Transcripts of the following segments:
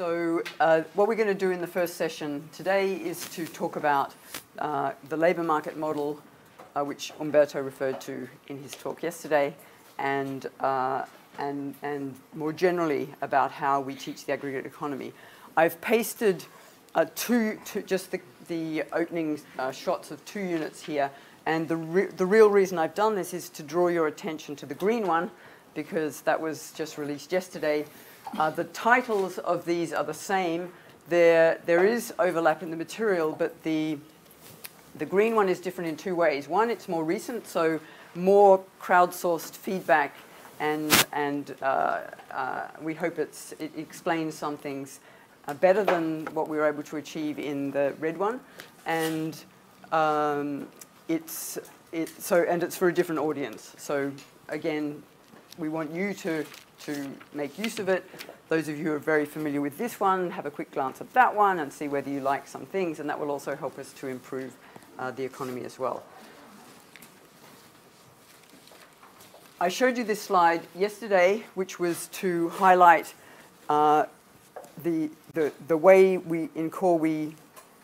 So uh, what we're going to do in the first session today is to talk about uh, the labour market model, uh, which Umberto referred to in his talk yesterday, and, uh, and, and more generally about how we teach the aggregate economy. I've pasted uh, two, two, just the, the opening uh, shots of two units here, and the, re the real reason I've done this is to draw your attention to the green one, because that was just released yesterday, uh, the titles of these are the same. There, there is overlap in the material, but the, the green one is different in two ways. One, it's more recent, so more crowdsourced feedback, and, and uh, uh, we hope it's, it explains some things uh, better than what we were able to achieve in the red one. And um, it's, it, so, and it's for a different audience. So again, we want you to to make use of it. Those of you who are very familiar with this one, have a quick glance at that one and see whether you like some things, and that will also help us to improve uh, the economy as well. I showed you this slide yesterday, which was to highlight uh, the, the, the way we, in core we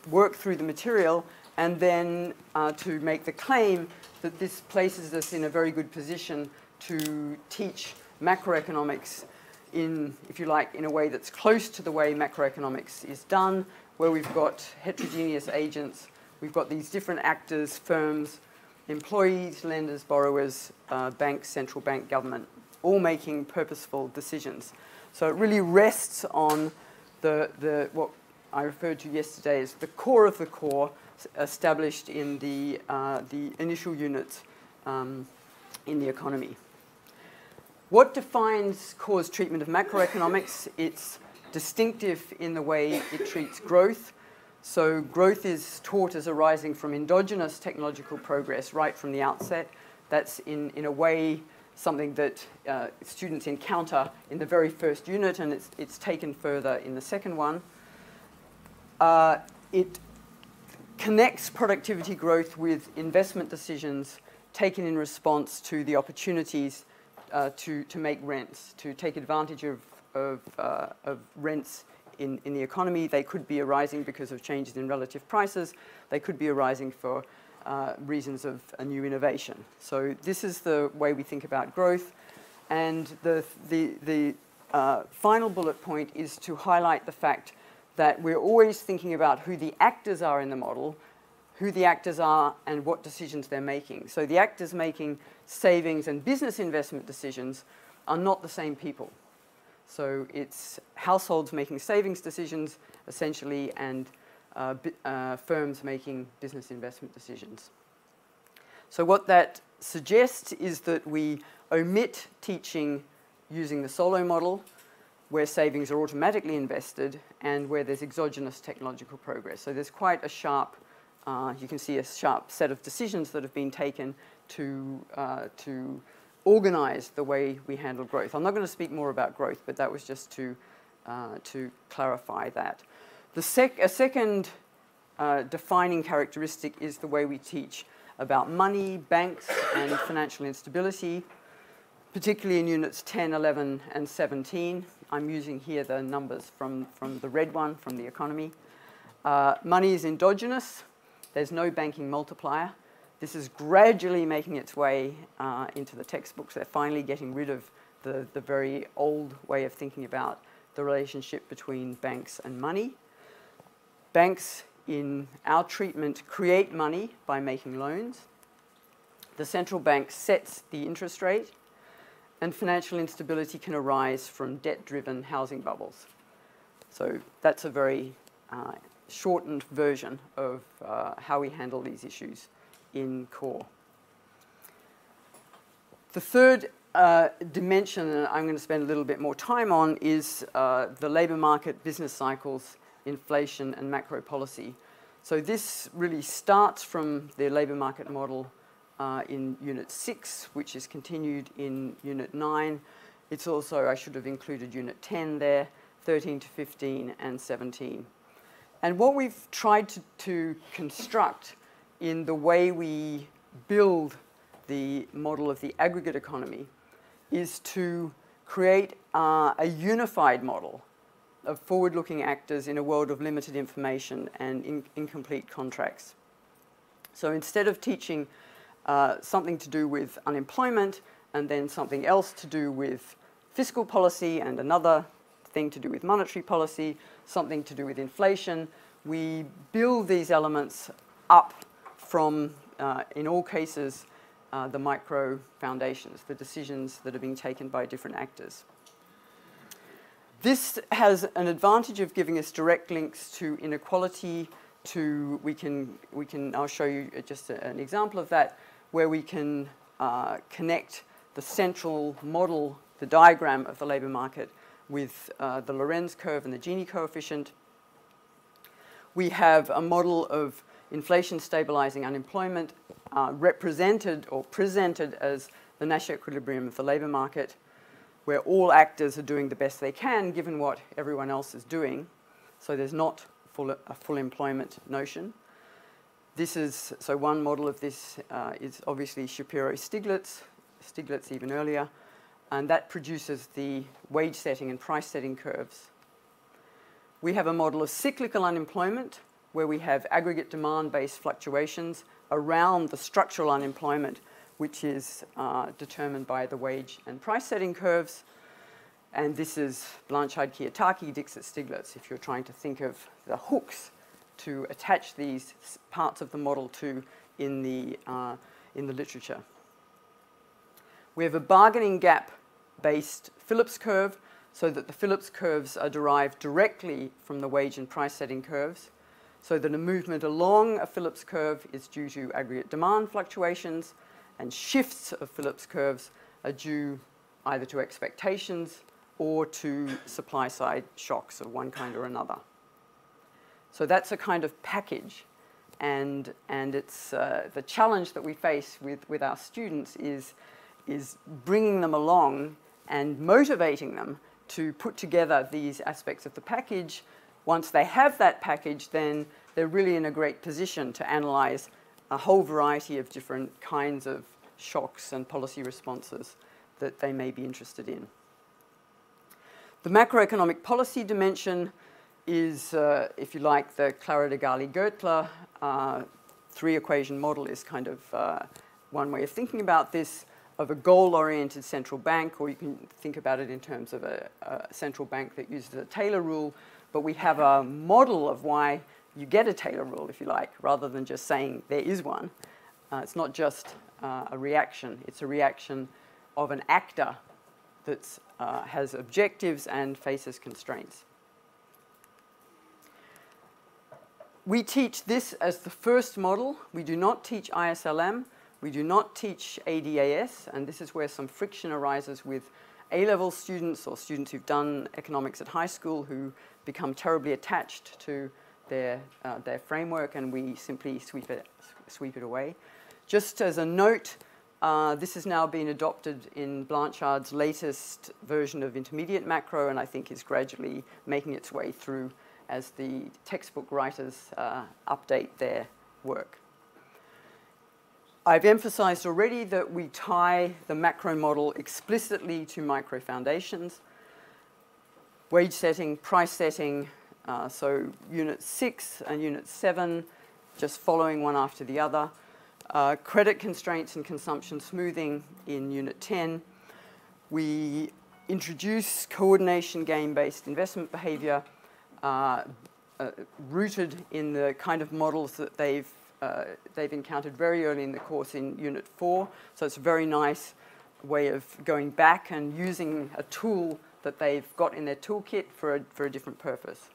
work through the material and then uh, to make the claim that this places us in a very good position to teach macroeconomics in, if you like, in a way that's close to the way macroeconomics is done, where we've got heterogeneous agents, we've got these different actors, firms, employees, lenders, borrowers, uh, banks, central bank, government, all making purposeful decisions. So it really rests on the, the what I referred to yesterday as the core of the core established in the, uh, the initial units um, in the economy. What defines Core's treatment of macroeconomics? It's distinctive in the way it treats growth. So growth is taught as arising from endogenous technological progress right from the outset. That's in, in a way something that uh, students encounter in the very first unit and it's, it's taken further in the second one. Uh, it connects productivity growth with investment decisions taken in response to the opportunities uh, to, to make rents, to take advantage of, of, uh, of rents in, in the economy. They could be arising because of changes in relative prices. They could be arising for uh, reasons of a new innovation. So this is the way we think about growth. And the, the, the uh, final bullet point is to highlight the fact that we're always thinking about who the actors are in the model, who the actors are and what decisions they're making. So the actors making savings and business investment decisions are not the same people. So it's households making savings decisions, essentially, and uh, uh, firms making business investment decisions. So what that suggests is that we omit teaching using the Solow model, where savings are automatically invested and where there's exogenous technological progress. So there's quite a sharp, uh, you can see a sharp set of decisions that have been taken to, uh, to organize the way we handle growth. I'm not going to speak more about growth, but that was just to, uh, to clarify that. The sec a second uh, defining characteristic is the way we teach about money, banks, and financial instability, particularly in units 10, 11, and 17. I'm using here the numbers from, from the red one, from the economy. Uh, money is endogenous. There's no banking multiplier. This is gradually making its way uh, into the textbooks. They're finally getting rid of the, the very old way of thinking about the relationship between banks and money. Banks, in our treatment, create money by making loans. The central bank sets the interest rate, and financial instability can arise from debt-driven housing bubbles. So that's a very uh, shortened version of uh, how we handle these issues in core. The third uh, dimension that I'm going to spend a little bit more time on is uh, the labour market, business cycles, inflation and macro policy. So this really starts from the labour market model uh, in Unit 6, which is continued in Unit 9. It's also, I should have included Unit 10 there, 13 to 15 and 17. And what we've tried to, to construct in the way we build the model of the aggregate economy is to create uh, a unified model of forward-looking actors in a world of limited information and in, incomplete contracts. So instead of teaching uh, something to do with unemployment and then something else to do with fiscal policy and another thing to do with monetary policy, something to do with inflation, we build these elements up from, uh, in all cases, uh, the micro foundations, the decisions that are being taken by different actors. This has an advantage of giving us direct links to inequality, to, we can, we can I'll show you just a, an example of that, where we can uh, connect the central model, the diagram of the labour market with uh, the Lorenz curve and the Gini coefficient. We have a model of inflation stabilizing unemployment uh, represented or presented as the Nash equilibrium of the labour market, where all actors are doing the best they can given what everyone else is doing. So there's not full, a full employment notion. This is, so one model of this uh, is obviously Shapiro-Stiglitz, Stiglitz even earlier, and that produces the wage setting and price setting curves. We have a model of cyclical unemployment where we have aggregate demand-based fluctuations around the structural unemployment, which is uh, determined by the wage and price setting curves. And this is Blanchard, Kiyotaki, Dixit, Stiglitz, if you're trying to think of the hooks to attach these parts of the model to in the, uh, in the literature. We have a bargaining gap based Phillips curve so that the Phillips curves are derived directly from the wage and price setting curves so that a movement along a Phillips curve is due to aggregate demand fluctuations and shifts of Phillips curves are due either to expectations or to supply side shocks of one kind or another. So that's a kind of package and, and it's uh, the challenge that we face with, with our students is, is bringing them along and motivating them to put together these aspects of the package once they have that package, then they're really in a great position to analyze a whole variety of different kinds of shocks and policy responses that they may be interested in. The macroeconomic policy dimension is, uh, if you like, the Clarida-Galí-Gertler uh, three-equation model is kind of uh, one way of thinking about this, of a goal-oriented central bank, or you can think about it in terms of a, a central bank that uses a Taylor rule, but we have a model of why you get a Taylor rule, if you like, rather than just saying there is one. Uh, it's not just uh, a reaction, it's a reaction of an actor that uh, has objectives and faces constraints. We teach this as the first model. We do not teach ISLM. We do not teach ADAS, and this is where some friction arises with A-level students or students who've done economics at high school who become terribly attached to their, uh, their framework and we simply sweep it, sweep it away. Just as a note, uh, this has now been adopted in Blanchard's latest version of intermediate macro and I think is gradually making its way through as the textbook writers uh, update their work. I've emphasized already that we tie the macro model explicitly to micro foundations wage setting, price setting, uh, so unit 6 and unit 7 just following one after the other. Uh, credit constraints and consumption smoothing in unit 10. We introduce coordination game-based investment behavior uh, uh, rooted in the kind of models that they've, uh, they've encountered very early in the course in unit 4. So it's a very nice way of going back and using a tool that they've got in their toolkit for a, for a different purpose.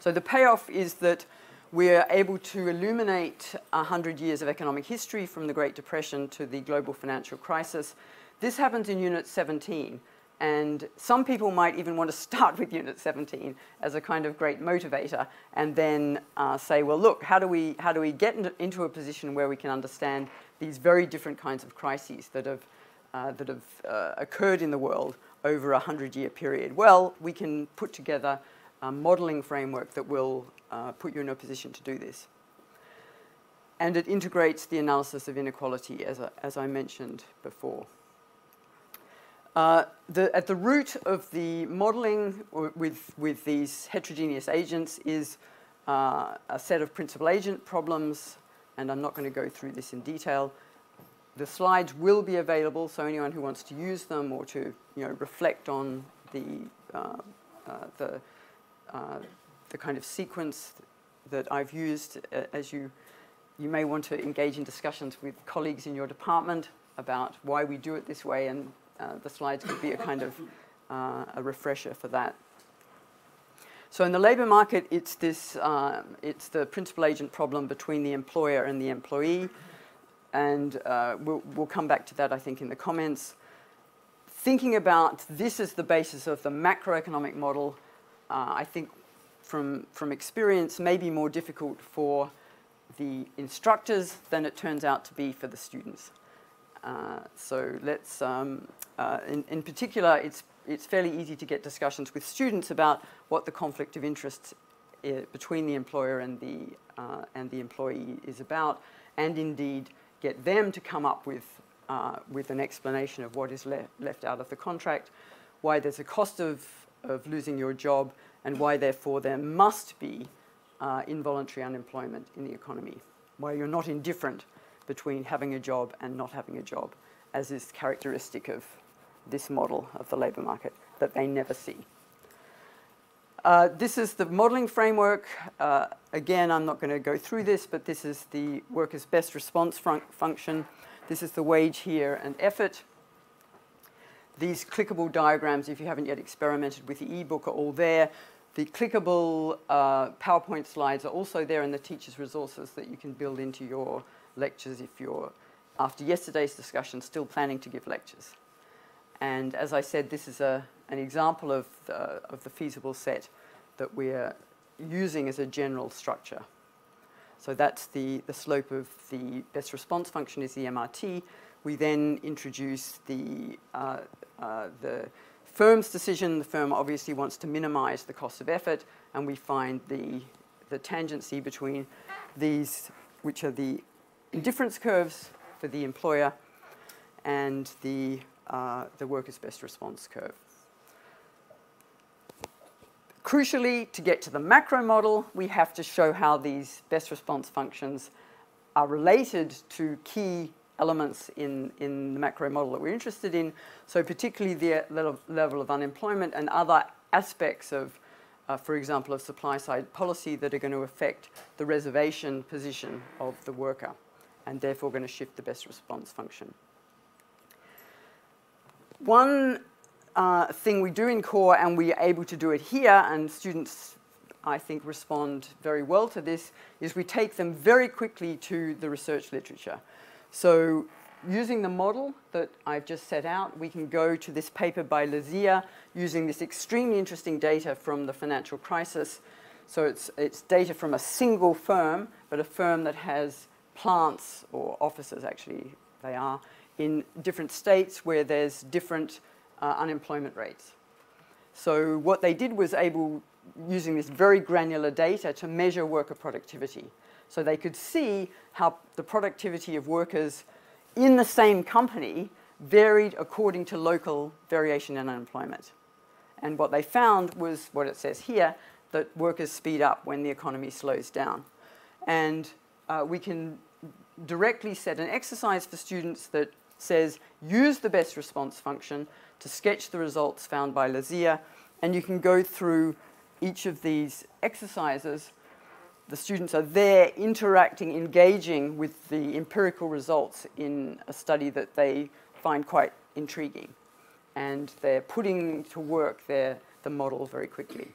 So the payoff is that we're able to illuminate 100 years of economic history from the Great Depression to the global financial crisis. This happens in Unit 17, and some people might even want to start with Unit 17 as a kind of great motivator and then uh, say, well, look, how do we, how do we get into a position where we can understand these very different kinds of crises that have uh, that have uh, occurred in the world over a 100-year period? Well, we can put together a modeling framework that will uh, put you in a position to do this. And it integrates the analysis of inequality, as I, as I mentioned before. Uh, the, at the root of the modeling with, with these heterogeneous agents is uh, a set of principal agent problems, and I'm not going to go through this in detail. The slides will be available, so anyone who wants to use them or to you know, reflect on the, uh, uh the, uh, the kind of sequence that I've used as you, you may want to engage in discussions with colleagues in your department about why we do it this way, and uh, the slides could be a kind of uh, a refresher for that. So in the labour market, it's this, uh, it's the principal agent problem between the employer and the employee, and uh, we'll, we'll come back to that, I think, in the comments. Thinking about this as the basis of the macroeconomic model, uh, I think from, from experience may be more difficult for the instructors than it turns out to be for the students. Uh, so let's, um, uh, in, in particular, it's, it's fairly easy to get discussions with students about what the conflict of interest uh, between the employer and the, uh, and the employee is about, and indeed get them to come up with, uh, with an explanation of what is le left out of the contract, why there's a cost of, of losing your job, and why, therefore, there must be uh, involuntary unemployment in the economy, why you're not indifferent between having a job and not having a job, as is characteristic of this model of the labour market that they never see. Uh, this is the modelling framework. Uh, again, I'm not going to go through this, but this is the worker's best response fun function. This is the wage here and effort. These clickable diagrams, if you haven't yet experimented with the ebook, are all there. The clickable uh, PowerPoint slides are also there in the teacher's resources that you can build into your lectures if you're, after yesterday's discussion, still planning to give lectures. And as I said, this is a, an example of the, of the feasible set that we're using as a general structure. So that's the, the slope of the best response function is the MRT. We then introduce the, uh, uh, the firm's decision, the firm obviously wants to minimize the cost of effort, and we find the, the tangency between these, which are the indifference curves for the employer, and the, uh, the worker's best response curve. Crucially, to get to the macro model, we have to show how these best response functions are related to key elements in, in the macro model that we're interested in. So particularly the level of unemployment and other aspects of, uh, for example, of supply side policy that are going to affect the reservation position of the worker and therefore going to shift the best response function. One uh, thing we do in core, and we are able to do it here, and students, I think, respond very well to this, is we take them very quickly to the research literature. So using the model that I've just set out, we can go to this paper by Lazear using this extremely interesting data from the financial crisis. So it's, it's data from a single firm, but a firm that has plants or offices, actually, they are, in different states where there's different uh, unemployment rates. So what they did was able, using this very granular data, to measure worker productivity. So they could see how the productivity of workers in the same company varied according to local variation in unemployment. And what they found was what it says here, that workers speed up when the economy slows down. And uh, we can directly set an exercise for students that says use the best response function to sketch the results found by Lazear, and you can go through each of these exercises the students are there interacting, engaging with the empirical results in a study that they find quite intriguing. And they're putting to work their, the model very quickly.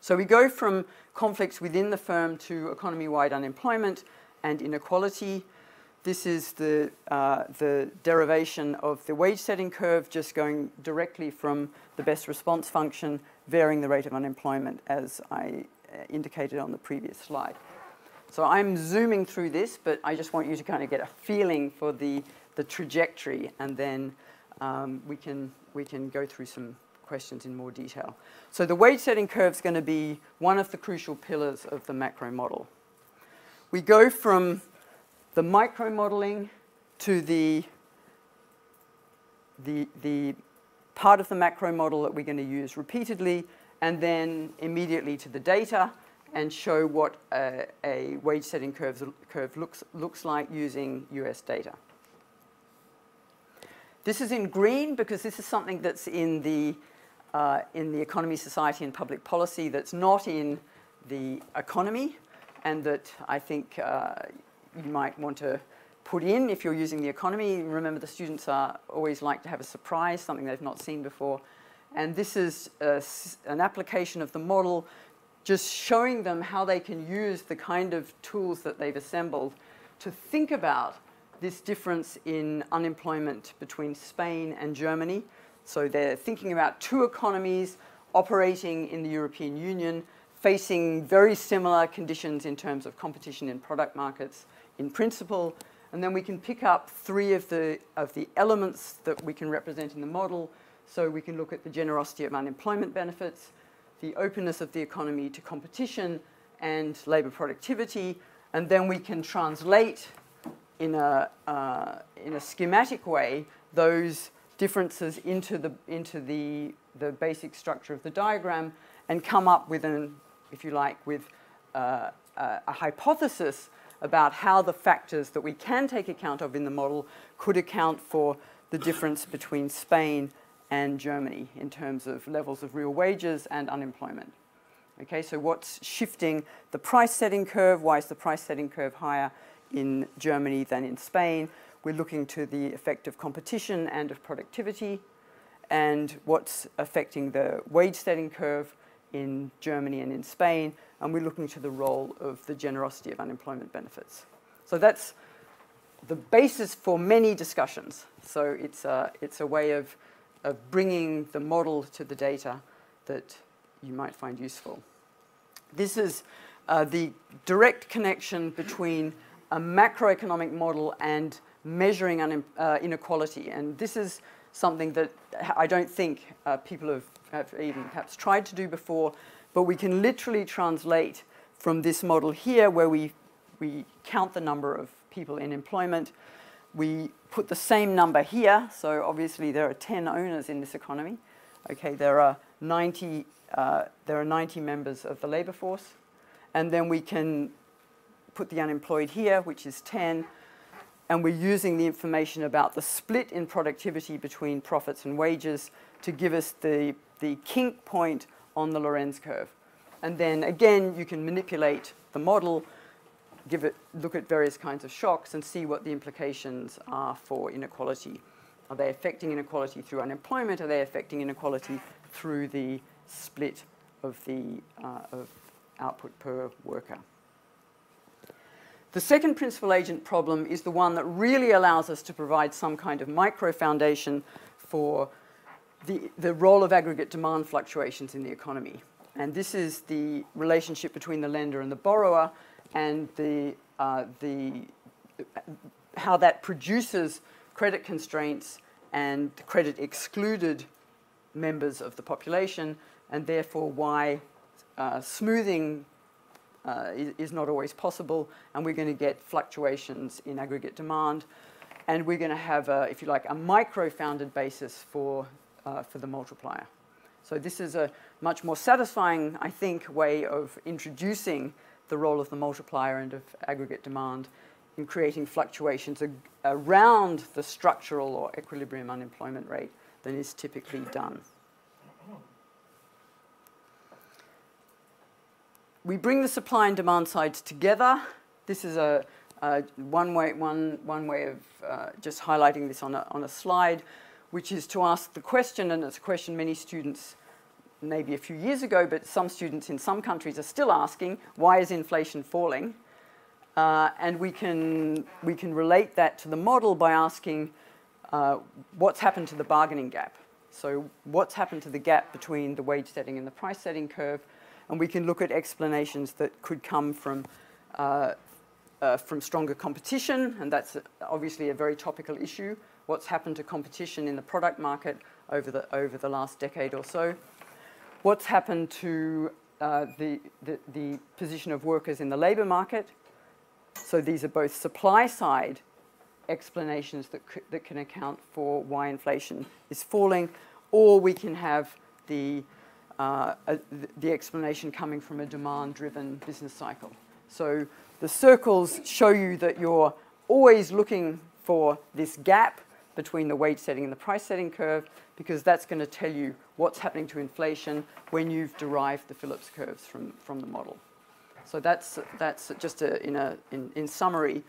So we go from conflicts within the firm to economy-wide unemployment and inequality. This is the, uh, the derivation of the wage setting curve, just going directly from the best response function, varying the rate of unemployment as I uh, indicated on the previous slide. So I'm zooming through this, but I just want you to kind of get a feeling for the, the trajectory, and then um, we, can, we can go through some questions in more detail. So the wage setting curve is going to be one of the crucial pillars of the macro model. We go from the micro modeling to the the, the part of the macro model that we're going to use repeatedly, and then immediately to the data and show what a, a wage setting curve, curve looks, looks like using US data. This is in green because this is something that's in the, uh, in the economy, society, and public policy that's not in the economy, and that I think uh, you might want to put in if you're using the economy. Remember, the students are always like to have a surprise, something they've not seen before. And this is a, an application of the model, just showing them how they can use the kind of tools that they've assembled to think about this difference in unemployment between Spain and Germany. So they're thinking about two economies operating in the European Union, facing very similar conditions in terms of competition in product markets in principle. And then we can pick up three of the, of the elements that we can represent in the model. So we can look at the generosity of unemployment benefits, the openness of the economy to competition, and labour productivity. And then we can translate in a, uh, in a schematic way those differences into the, into the, the basic structure of the diagram and come up with an, if you like, with uh, a, a hypothesis about how the factors that we can take account of in the model could account for the difference between Spain and Germany in terms of levels of real wages and unemployment. Okay, so what's shifting the price setting curve? Why is the price setting curve higher in Germany than in Spain? We're looking to the effect of competition and of productivity, and what's affecting the wage setting curve in Germany and in Spain, and we're looking to the role of the generosity of unemployment benefits. So that's the basis for many discussions. So it's a, it's a way of, of bringing the model to the data that you might find useful. This is uh, the direct connection between a macroeconomic model and measuring uh, inequality. And this is something that I don't think uh, people have, have, even perhaps tried to do before, but we can literally translate from this model here where we, we count the number of people in employment. We put the same number here, so obviously there are 10 owners in this economy. Okay, there are 90, uh, there are 90 members of the labor force. And then we can put the unemployed here, which is 10, and we're using the information about the split in productivity between profits and wages to give us the, the kink point on the Lorenz curve. And then again, you can manipulate the model, give it, look at various kinds of shocks and see what the implications are for inequality. Are they affecting inequality through unemployment? Are they affecting inequality through the split of the uh, of output per worker? The second principal agent problem is the one that really allows us to provide some kind of micro foundation for the, the role of aggregate demand fluctuations in the economy. And this is the relationship between the lender and the borrower and the, uh, the, how that produces credit constraints and credit excluded members of the population, and therefore why uh, smoothing uh, is, is, not always possible, and we're going to get fluctuations in aggregate demand, and we're going to have, a, if you like, a micro-founded basis for, uh, for the multiplier. So this is a much more satisfying, I think, way of introducing the role of the multiplier and of aggregate demand in creating fluctuations around the structural or equilibrium unemployment rate than is typically done. we bring the supply and demand sides together. This is a, one, way, one, one way of uh, just highlighting this on a, on a slide, which is to ask the question, and it's a question many students, maybe a few years ago, but some students in some countries are still asking, why is inflation falling? Uh, and we can, we can relate that to the model by asking uh, what's happened to the bargaining gap. So what's happened to the gap between the wage setting and the price setting curve? and we can look at explanations that could come from, uh, uh, from stronger competition, and that's obviously a very topical issue. What's happened to competition in the product market over the, over the last decade or so? What's happened to uh, the, the, the position of workers in the labour market? So these are both supply side explanations that, that can account for why inflation is falling, or we can have the, uh, a, the explanation coming from a demand-driven business cycle. So the circles show you that you're always looking for this gap between the wage setting and the price setting curve because that's going to tell you what's happening to inflation when you've derived the Phillips curves from, from the model. So that's, that's just a, in, a, in, in summary.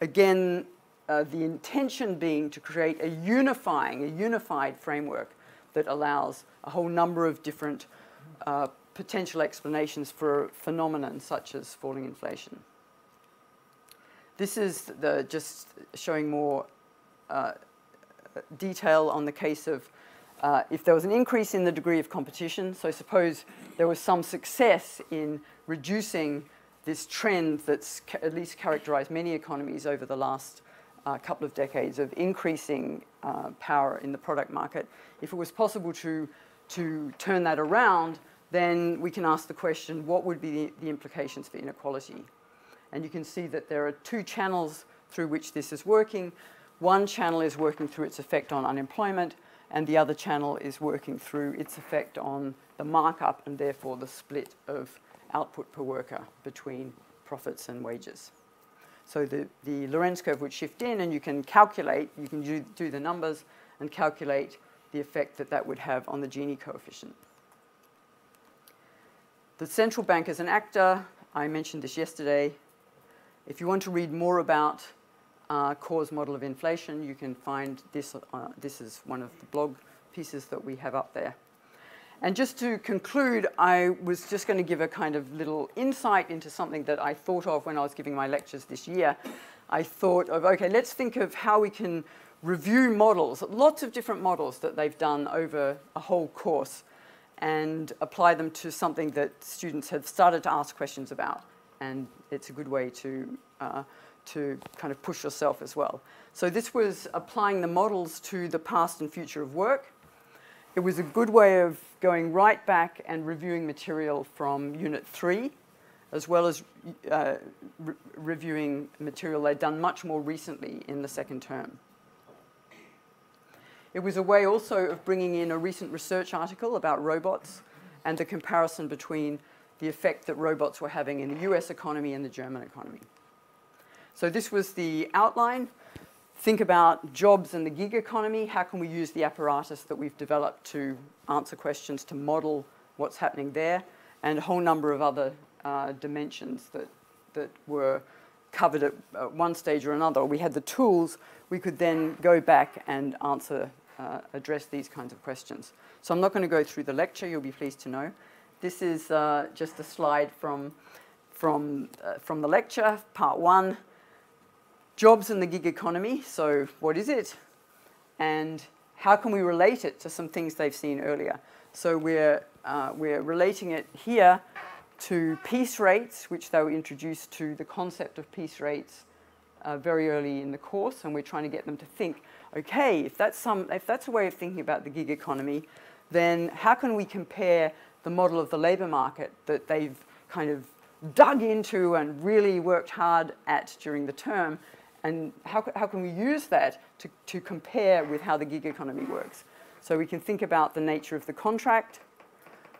Again, uh, the intention being to create a unifying, a unified framework that allows a whole number of different uh, potential explanations for phenomenon such as falling inflation. This is the, just showing more uh, detail on the case of uh, if there was an increase in the degree of competition, so suppose there was some success in reducing this trend that's at least characterized many economies over the last uh, couple of decades of increasing uh, power in the product market. If it was possible to, to turn that around, then we can ask the question, what would be the, the implications for inequality? And you can see that there are two channels through which this is working. One channel is working through its effect on unemployment, and the other channel is working through its effect on the markup and therefore the split of output per worker between profits and wages. So the, the Lorenz curve would shift in and you can calculate, you can do, do the numbers and calculate the effect that that would have on the Gini coefficient. The central bank is an actor, I mentioned this yesterday. If you want to read more about uh, CORE's model of inflation, you can find this, uh, this is one of the blog pieces that we have up there. And just to conclude, I was just going to give a kind of little insight into something that I thought of when I was giving my lectures this year. I thought of, okay, let's think of how we can review models, lots of different models that they've done over a whole course, and apply them to something that students have started to ask questions about. And it's a good way to, uh, to kind of push yourself as well. So this was applying the models to the past and future of work. It was a good way of going right back and reviewing material from Unit 3, as well as uh, re reviewing material they'd done much more recently in the second term. It was a way also of bringing in a recent research article about robots and the comparison between the effect that robots were having in the US economy and the German economy. So this was the outline think about jobs and the gig economy. How can we use the apparatus that we've developed to answer questions, to model what's happening there, and a whole number of other uh, dimensions that, that were covered at, one stage or another. We had the tools, we could then go back and answer, uh, address these kinds of questions. So I'm not going to go through the lecture, you'll be pleased to know. This is uh, just a slide from, from, uh, from the lecture, part one jobs in the gig economy. So what is it? And how can we relate it to some things they've seen earlier? So we're, uh, we're relating it here to piece rates, which they were introduced to the concept of piece rates uh, very early in the course, and we're trying to get them to think, okay, if that's, some, if that's a way of thinking about the gig economy, then how can we compare the model of the labour market that they've kind of dug into and really worked hard at during the term and how, how can we use that to, to compare with how the gig economy works? So we can think about the nature of the contract.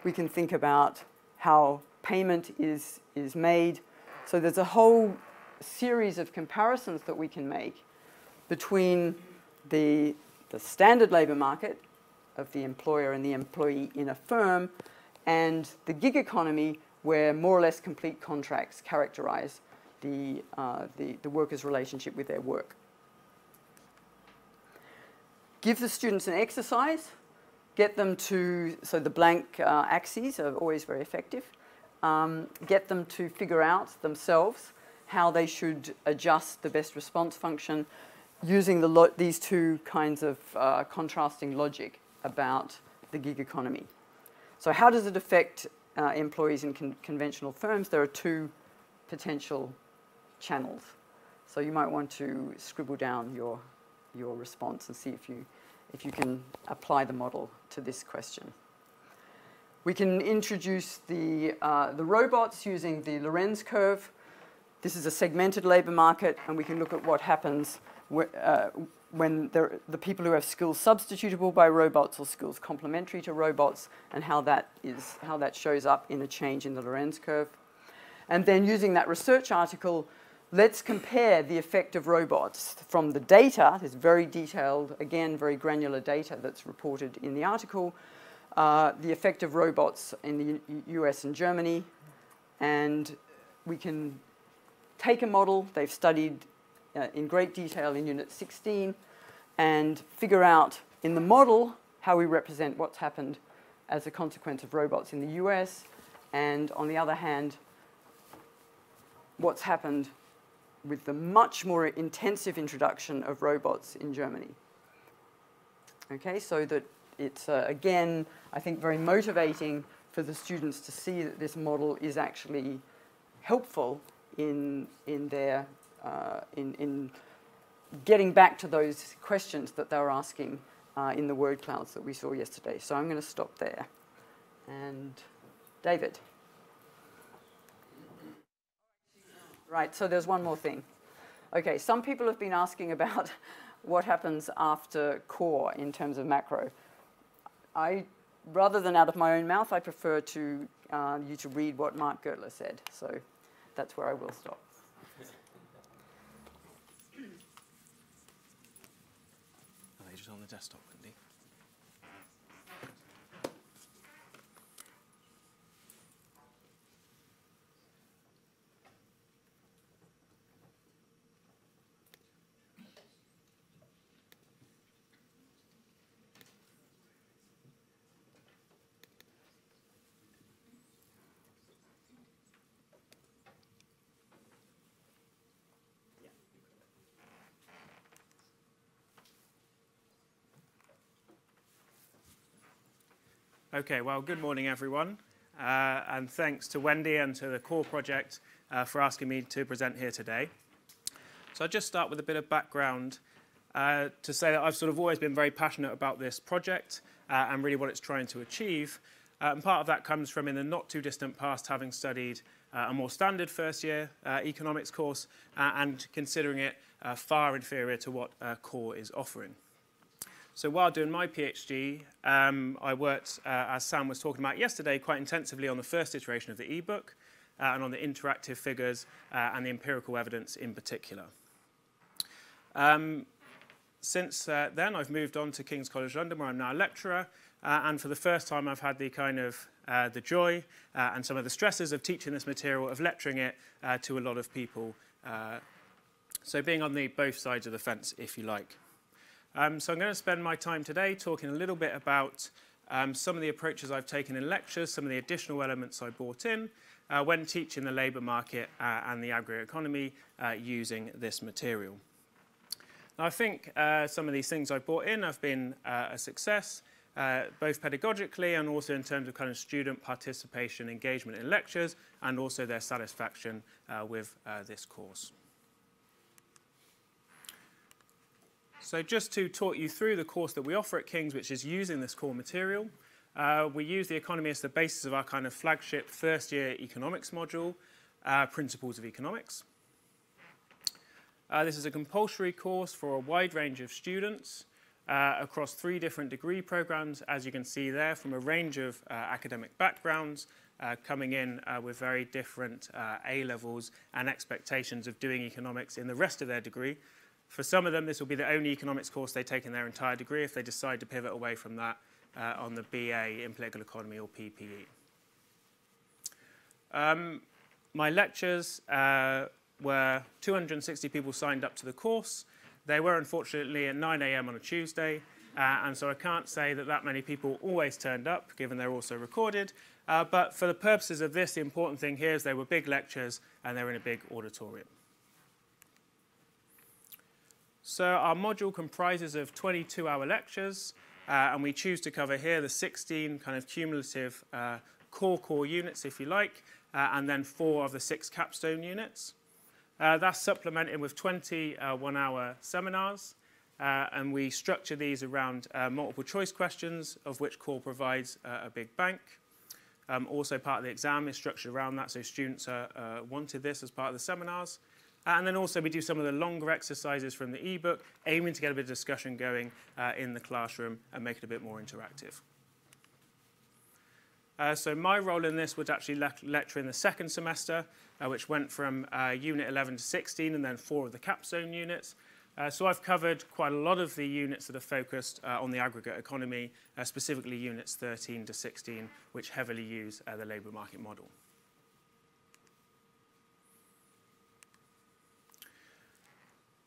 We can think about how payment is, is made. So there's a whole series of comparisons that we can make between the, the standard labor market of the employer and the employee in a firm and the gig economy where more or less complete contracts characterize the, uh, the, the worker's relationship with their work. Give the students an exercise, get them to, so the blank uh, axes are always very effective, um, get them to figure out themselves how they should adjust the best response function using the these two kinds of uh, contrasting logic about the gig economy. So how does it affect uh, employees in con conventional firms? There are two potential channels. So you might want to scribble down your, your response and see if you, if you can apply the model to this question. We can introduce the, uh, the robots using the Lorenz curve. This is a segmented labor market, and we can look at what happens uh, when the people who have skills substitutable by robots or skills complementary to robots, and how that, is, how that shows up in a change in the Lorenz curve. And then using that research article, let's compare the effect of robots from the data, this very detailed, again, very granular data that's reported in the article, uh, the effect of robots in the U US and Germany, and we can take a model they've studied uh, in great detail in Unit 16 and figure out in the model how we represent what's happened as a consequence of robots in the US, and on the other hand, what's happened with the much more intensive introduction of robots in Germany. Okay, so that it's, uh, again, I think very motivating for the students to see that this model is actually helpful in, in their, uh, in, in getting back to those questions that they were asking uh, in the word clouds that we saw yesterday. So I'm going to stop there. And David. Right, so there's one more thing. Okay, some people have been asking about what happens after core in terms of macro. I, rather than out of my own mouth, I prefer to uh, you to read what Mark Gertler said. So that's where I will stop. Are they just on the desktop, Wendy? Okay, well, good morning, everyone. Uh, and thanks to Wendy and to the CORE project uh, for asking me to present here today. So I'll just start with a bit of background uh, to say that I've sort of always been very passionate about this project uh, and really what it's trying to achieve. Uh, and part of that comes from in the not too distant past having studied uh, a more standard first year economics course and considering it far inferior to what CORE is offering. So while doing my PhD, um, I worked, uh, as Sam was talking about yesterday, quite intensively on the first iteration of the ebook uh, and on the interactive figures uh, and the empirical evidence in particular. Um, since uh, then, I've moved on to King's College London, where I'm now a lecturer, uh, and for the first time, I've had the kind of uh, the joy and some of the stresses of teaching this material, of lecturing it to a lot of people. so being on the both sides of the fence, if you like. Um, so I'm going to spend my time today talking a little bit about um, some of the approaches I've taken in lectures, some of the additional elements I brought in uh, when teaching the labour market uh, and the agri-economy uh, using this material. Now, I think uh, some of these things I've brought in have been uh, a success, uh, both pedagogically and also in terms of kind of student participation, engagement in lectures, and also their satisfaction with this course. So just to talk you through the course that we offer at King's, which is using this core material, uh, we use the economy as the basis of our kind of flagship first year economics module, uh, Principles of Economics. Uh, this is a compulsory course for a wide range of students uh, across three different degree programs, as you can see there, from a range of uh, academic backgrounds, uh, coming in with very different A levels and expectations of doing economics in the rest of their degree. For some of them, this will be the only economics course they take in their entire degree if they decide to pivot away from that uh, on the BA in political economy or PPE. Um, my lectures uh, were 260 people signed up to the course. They were unfortunately at 9 a.m. on a Tuesday, uh, and so I can't say that that many people always turned up, given they're also recorded. Uh, but for the purposes of this, the important thing here is they were big lectures and they were in a big auditorium. So our module comprises of 22-hour lectures, uh, and we choose to cover here the 16 kind of cumulative uh, core core units, if you like, uh, and then four of the six capstone units. Uh, that's supplemented with 20 uh, one-hour seminars, uh, and we structure these around multiple choice questions, of which core provides a big bank. Um, also, part of the exam is structured around that, so students wanted this as part of the seminars. Uh, and then also we do some of the longer exercises from the ebook, aiming to get a bit of discussion going uh, in the classroom and make it a bit more interactive. Uh, so my role in this was actually le lecture in the second semester, uh, which went from uh, Unit 11 to 16 and then four of the capstone units. Uh, so I've covered quite a lot of the units that are focused on the aggregate economy, specifically units 13 to 16, which heavily use the labour market model.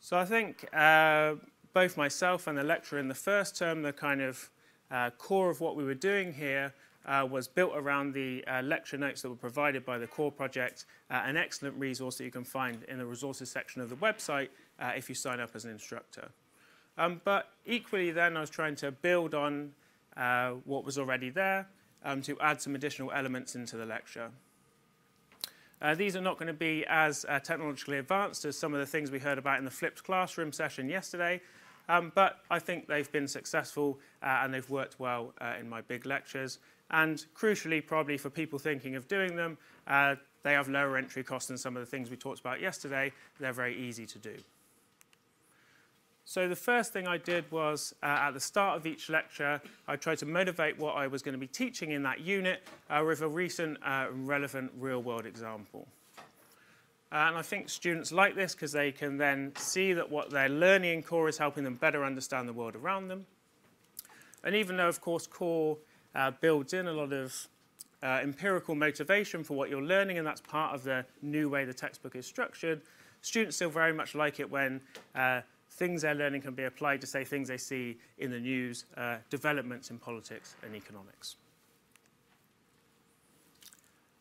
So I think uh, both myself and the lecturer in the first term, the kind of uh, core of what we were doing here uh, was built around the uh, lecture notes that were provided by the CORE project, uh, an excellent resource that you can find in the resources section of the website uh, if you sign up as an instructor. Um, but equally then I was trying to build on what was already there um, to add some additional elements into the lecture. Uh, these are not going to be as uh, technologically advanced as some of the things we heard about in the flipped classroom session yesterday, um, but I think they've been successful uh, and they've worked well uh, in my big lectures. And crucially, probably for people thinking of doing them, uh, they have lower entry costs than some of the things we talked about yesterday. They're very easy to do. So the first thing I did was, uh, at the start of each lecture, I tried to motivate what I was going to be teaching in that unit uh, with a recent uh, relevant real-world example. Uh, and I think students like this because they can then see that what they're learning in CORE is helping them better understand the world around them. And even though, of course, CORE uh, builds in a lot of uh, empirical motivation for what you're learning, and that's part of the new way the textbook is structured, students still very much like it when uh, things they're learning can be applied to, say, things they see in the news, uh, developments in politics and economics.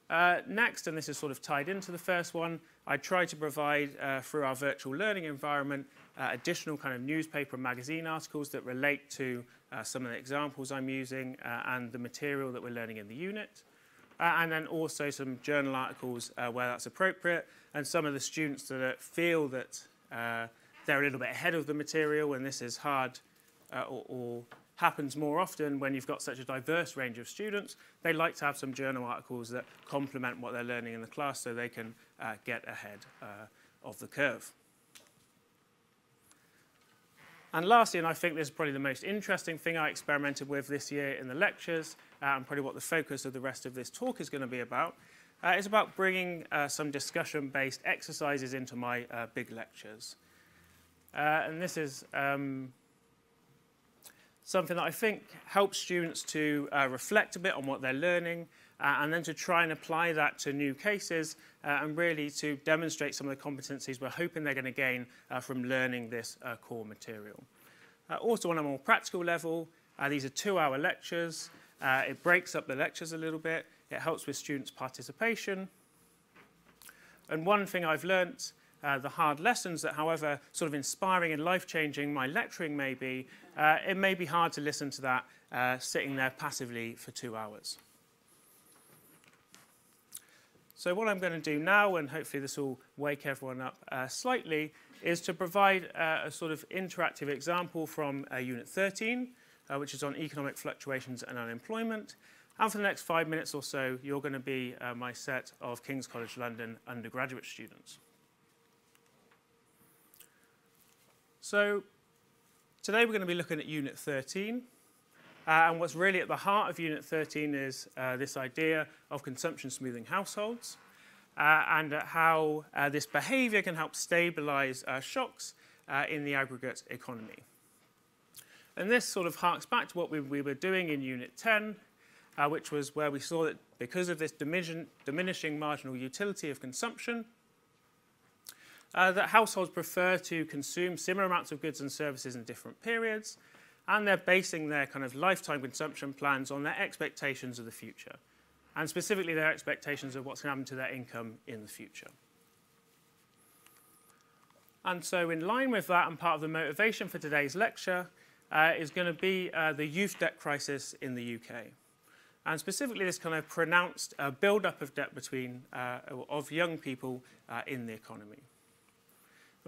Uh, next, and this is sort of tied into the first one, I try to provide uh, through our virtual learning environment uh, additional kind of newspaper and magazine articles that relate to uh, some of the examples I'm using uh, and the material that we're learning in the unit. Uh, and then also some journal articles uh, where that's appropriate and some of the students that feel that uh, they're a little bit ahead of the material and this is hard uh, or, or happens more often when you've got such a diverse range of students. They like to have some journal articles that complement what they're learning in the class so they can uh, get ahead uh, of the curve. And lastly, and I think this is probably the most interesting thing I experimented with this year in the lectures, uh, and probably what the focus of the rest of this talk is going to be about, uh, is about bringing uh, some discussion-based exercises into my uh, big lectures. Uh, and this is um, something that I think helps students to uh, reflect a bit on what they're learning uh, and then to try and apply that to new cases uh, and really to demonstrate some of the competencies we're hoping they're going to gain uh, from learning this uh, CORE material. Also on a more practical level, these are two-hour lectures. It breaks up the lectures a little bit. It helps with students' participation. And one thing I've learnt uh, the hard lessons that, however sort of inspiring and life-changing my lecturing may be, uh, it may be hard to listen to that uh, sitting there passively for two hours. So what I'm going to do now, and hopefully this will wake everyone up uh, slightly, is to provide uh, a sort of interactive example from uh, Unit 13, uh, which is on economic fluctuations and unemployment. And for the next five minutes or so, you're going to be uh, my set of King's College London undergraduate students. So today we're going to be looking at Unit 13. Uh, and what's really at the heart of Unit 13 is uh, this idea of consumption smoothing households uh, and how uh, this behavior can help stabilize uh, shocks uh, in the aggregate economy. And this sort of harks back to what we, we were doing in Unit 10, which was where we saw that because of this diminishing marginal utility of consumption, uh, that households prefer to consume similar amounts of goods and services in different periods, and they're basing their kind of lifetime consumption plans on their expectations of the future, and specifically their expectations of what's going to happen to their income in the future. And so in line with that, and part of the motivation for today's lecture, uh, is going to be uh, the youth debt crisis in the UK. And specifically this kind of pronounced uh, build-up of debt between, uh, of young people uh, in the economy.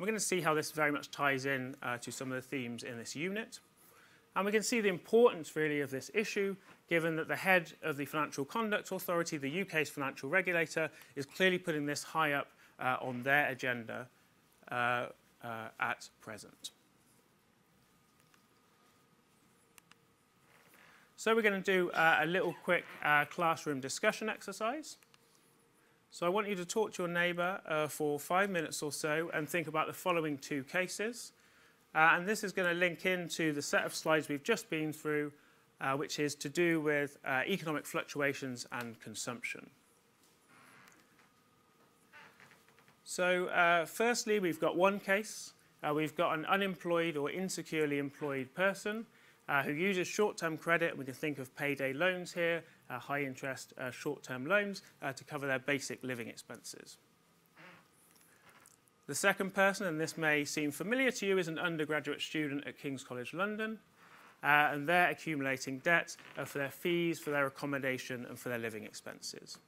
We're going to see how this very much ties in uh, to some of the themes in this unit. And we can see the importance really of this issue, given that the head of the Financial Conduct Authority, the UK's financial regulator, is clearly putting this high up uh, on their agenda. uh, uh, at present. So we're going to do uh, a little quick uh, classroom discussion exercise. So I want you to talk to your neighbour uh, for five minutes or so and think about the following two cases. Uh, and this is going to link into the set of slides we've just been through, uh, which is to do with uh, economic fluctuations and consumption. So uh, firstly, we've got one case. Uh, we've got an unemployed or insecurely employed person who uses short-term credit. We can think of payday loans here, uh, high-interest uh, short-term loans uh, to cover their basic living expenses. The second person, and this may seem familiar to you, is an undergraduate student at King's College London, uh, and they're accumulating debt uh, for their fees, for their accommodation, and for their living expenses.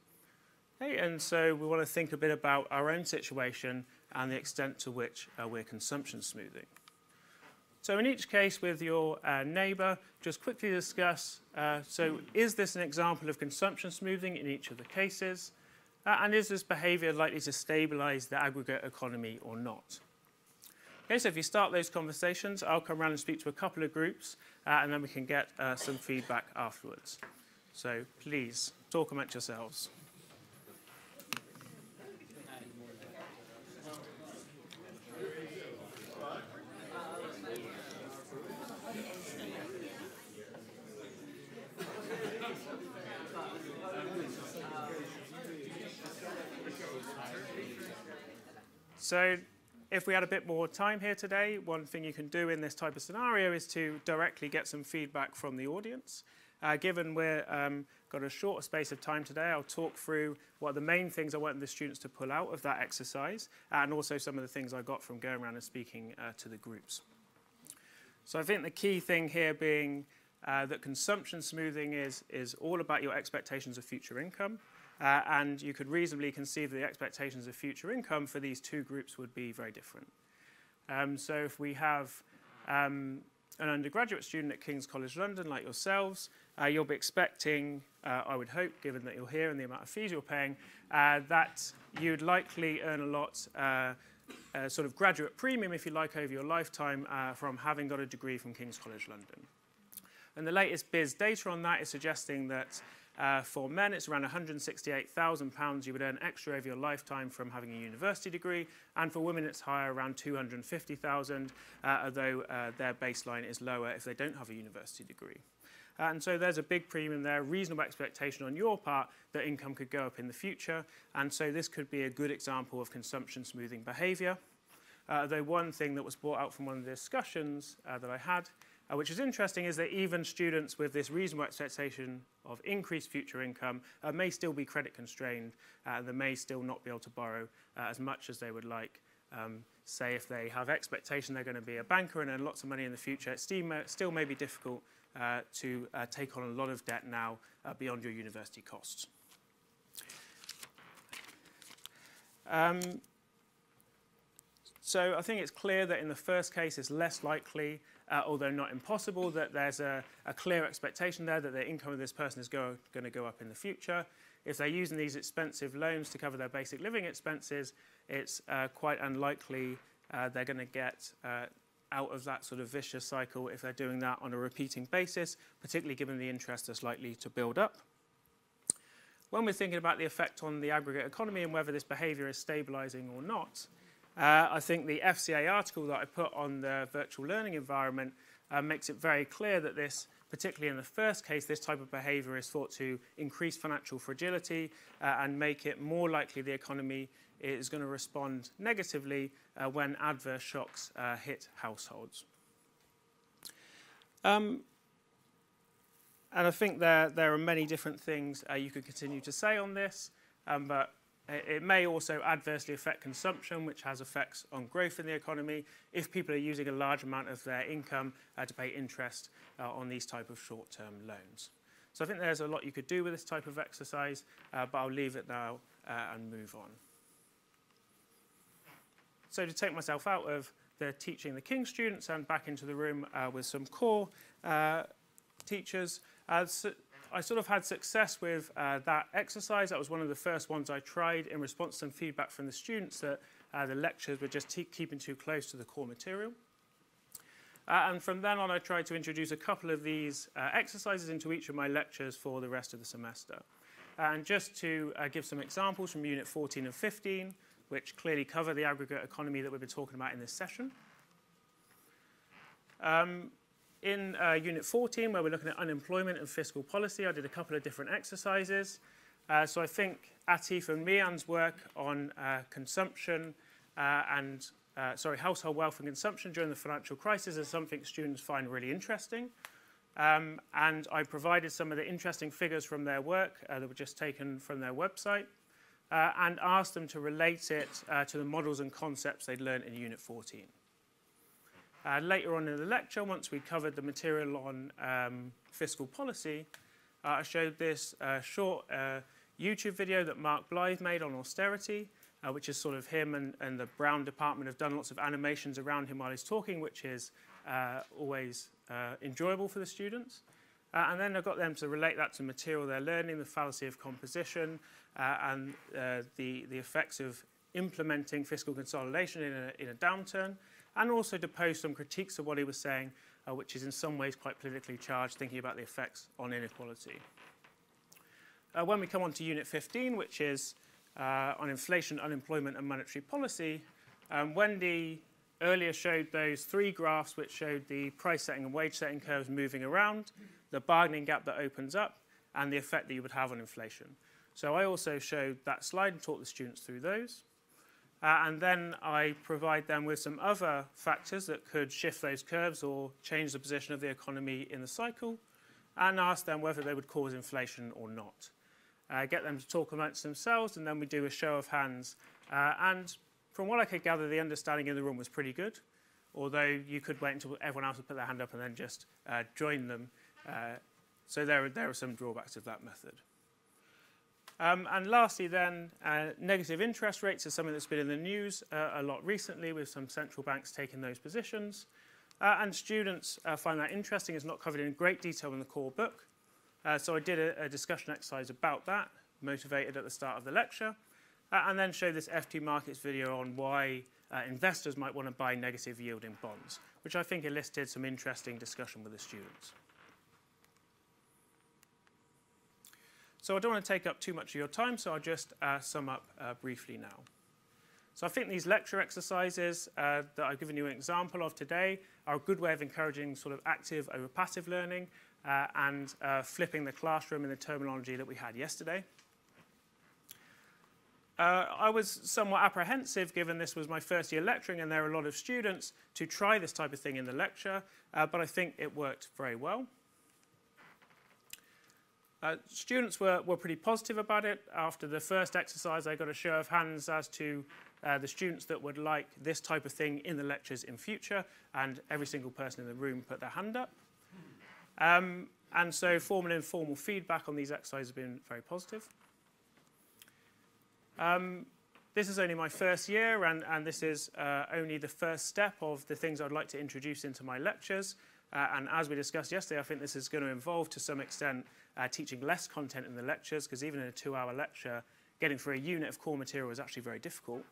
Okay, and so we want to think a bit about our own situation and the extent to which uh, we're consumption smoothing. So in each case with your uh, neighbour, just quickly discuss, uh, so is this an example of consumption smoothing in each of the cases? Uh, and is this behaviour likely to stabilise the aggregate economy or not? Okay, so if you start those conversations, I'll come around and speak to a couple of groups, uh, and then we can get uh, some feedback afterwards. So please, talk amongst yourselves. So if we had a bit more time here today, one thing you can do in this type of scenario is to directly get some feedback from the audience. Uh, given we've um, got a shorter space of time today, I'll talk through what the main things I want the students to pull out of that exercise, and also some of the things I got from going around and speaking uh, to the groups. So I think the key thing here being uh, that consumption smoothing is, is all about your expectations of future income. Uh, and you could reasonably conceive that the expectations of future income for these two groups would be very different. Um, so if we have um, an undergraduate student at King's College London like yourselves, uh, you'll be expecting, uh, I would hope, given that you're here and the amount of fees you're paying, uh, that you'd likely earn a lot, uh, a sort of graduate premium, if you like, over your lifetime uh, from having got a degree from King's College London. And the latest BIS data on that is suggesting that uh, for men, it's around £168,000 you would earn extra over your lifetime from having a university degree. And for women, it's higher, around 250000 uh, although uh, their baseline is lower if they don't have a university degree. And so there's a big premium there, reasonable expectation on your part that income could go up in the future. And so this could be a good example of consumption smoothing behavior. Uh, though one thing that was brought out from one of the discussions uh, that I had uh, which is interesting is that even students with this reasonable expectation of increased future income uh, may still be credit constrained uh, and they may still not be able to borrow uh, as much as they would like. Um, say if they have expectation they're going to be a banker and earn lots of money in the future, it still may, still may be difficult uh, to uh, take on a lot of debt now uh, beyond your university costs. Um, so I think it's clear that in the first case it's less likely uh, although not impossible, that there's a, a, clear expectation there that the income of this person is going to go up in the future. If they're using these expensive loans to cover their basic living expenses, it's uh, quite unlikely uh, they're going to get uh, out of that sort of vicious cycle if they're doing that on a repeating basis, particularly given the interest that's likely to build up. When we're thinking about the effect on the aggregate economy and whether this behavior is stabilizing or not, uh, I think the FCA article that I put on the virtual learning environment uh, makes it very clear that this, particularly in the first case, this type of behavior is thought to increase financial fragility uh, and make it more likely the economy is going to respond negatively uh, when adverse shocks uh, hit households. Um, and I think there, there are many different things uh, you could continue to say on this, um, but it may also adversely affect consumption, which has effects on growth in the economy if people are using a large amount of their income uh, to pay interest uh, on these type of short-term loans. So I think there's a lot you could do with this type of exercise, uh, but I'll leave it now and move on. So to take myself out of the teaching the King students and back into the room with some CORE teachers, I sort of had success with uh, that exercise. That was one of the first ones I tried in response to some feedback from the students that uh, the lectures were just keeping too close to the CORE material. Uh, and from then on, I tried to introduce a couple of these uh, exercises into each of my lectures for the rest of the semester. And just to uh, give some examples from Unit 14 and 15, which clearly cover the aggregate economy that we've been talking about in this session. Um, in uh, Unit 14, where we're looking at unemployment and fiscal policy, I did a couple of different exercises. Uh, so I think Atif and Mian's work on uh, consumption uh, and, uh, sorry, household wealth and consumption during the financial crisis is something students find really interesting. Um, and I provided some of the interesting figures from their work uh, that were just taken from their website and asked them to relate it to the models and concepts they'd learned in Unit 14. Uh, later on in the lecture, once we covered the material on um, fiscal policy, uh, I showed this uh, short uh, YouTube video that Mark Blyth made on austerity, uh, which is sort of him and, and the Brown department have done lots of animations around him while he's talking, which is always enjoyable for the students. And then I got them to relate that to material they're learning, the fallacy of composition, and the, the effects of implementing fiscal consolidation in a, in a downturn, and also to pose some critiques of what he was saying, uh, which is in some ways quite politically charged, thinking about the effects on inequality. Uh, when we come on to Unit 15, which is uh, on inflation, unemployment, and monetary policy, um, Wendy earlier showed those three graphs which showed the price setting and wage setting curves moving around, the bargaining gap that opens up, and the effect that you would have on inflation. So I also showed that slide and taught the students through those. Uh, and then I provide them with some other factors that could shift those curves or change the position of the economy in the cycle, and ask them whether they would cause inflation or not. Uh, get them to talk amongst themselves, and then we do a show of hands. Uh, and from what I could gather, the understanding in the room was pretty good, although you could wait until everyone else would put their hand up and then just uh, join them. Uh, so there, there are some drawbacks of that method. Um, and lastly then, uh, negative interest rates is something that's been in the news uh, a lot recently with some central banks taking those positions. Uh, and students uh, find that interesting. It's not covered in great detail in the CORE book. Uh, so I did a, a discussion exercise about that, motivated at the start of the lecture, uh, and then showed this FT Markets video on why investors might want to buy negative yielding bonds, which I think elicited some interesting discussion with the students. So I don't want to take up too much of your time, so I'll just uh, sum up uh, briefly now. So I think these lecture exercises uh, that I've given you an example of today are a good way of encouraging sort of active over passive learning uh, and uh, flipping the classroom in the terminology that we had yesterday. Uh, I was somewhat apprehensive given this was my first year lecturing and there are a lot of students to try this type of thing in the lecture, uh, but I think it worked very well. Uh, students were, were pretty positive about it. After the first exercise, I got a show of hands as to uh, the students that would like this type of thing in the lectures in future, and every single person in the room put their hand up. Um, and so formal and informal feedback on these exercises has been very positive. Um, this is only my first year, and, and this is uh, only the first step of the things I'd like to introduce into my lectures. Uh, and as we discussed yesterday, I think this is going to involve, to some extent, uh, teaching less content in the lectures, because even in a two-hour lecture, getting through a unit of CORE material is actually very difficult.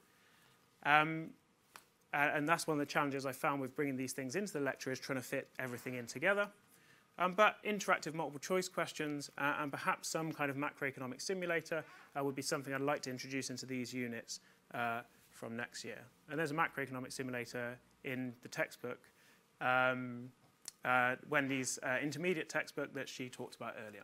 Um, and that's one of the challenges I found with bringing these things into the lecture is trying to fit everything in together. Um, but interactive multiple choice questions uh, and perhaps some kind of macroeconomic simulator uh, would be something I'd like to introduce into these units uh, from next year. And there's a macroeconomic simulator in the textbook, um, uh, Wendy's uh, intermediate textbook that she talked about earlier.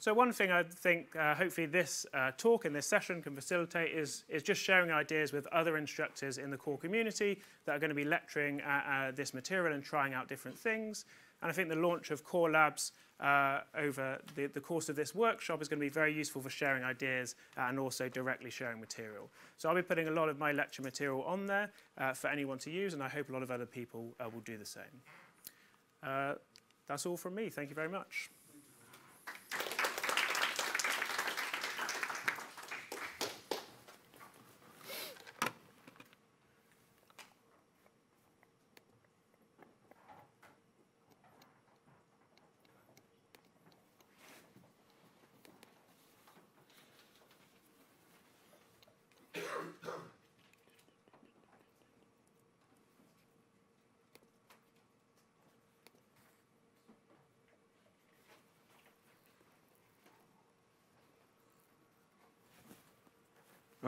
So one thing I think uh, hopefully this uh, talk and this session can facilitate is, is just sharing ideas with other instructors in the CORE community that are going to be lecturing uh, this material and trying out different things. And I think the launch of Core Labs uh, over the, the course of this workshop is going to be very useful for sharing ideas and also directly sharing material. So I'll be putting a lot of my lecture material on there uh, for anyone to use, and I hope a lot of other people uh, will do the same. that's all from me. Thank you very much.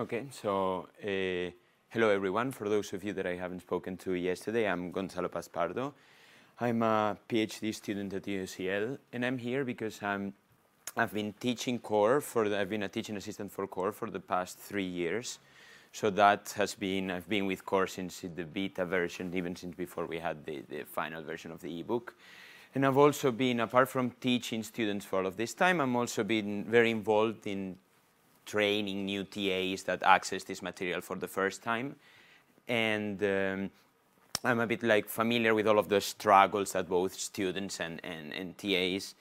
Okay, so uh, hello everyone. For those of you that I haven't spoken to yesterday, I'm Gonzalo Paz Pardo. I'm a PhD student at UCL, and I'm here because I'm, I've been teaching CORE for the, I've been a teaching assistant for CORE for the past three years. So that has been, I've been with CORE since the beta version, even since before we had the, the final version of the ebook. And I've also been, apart from teaching students for all of this time, I'm also been very involved in training new TAs that access this material for the first time. And um, I'm a bit like familiar with all of the struggles that both students and, and, and TAs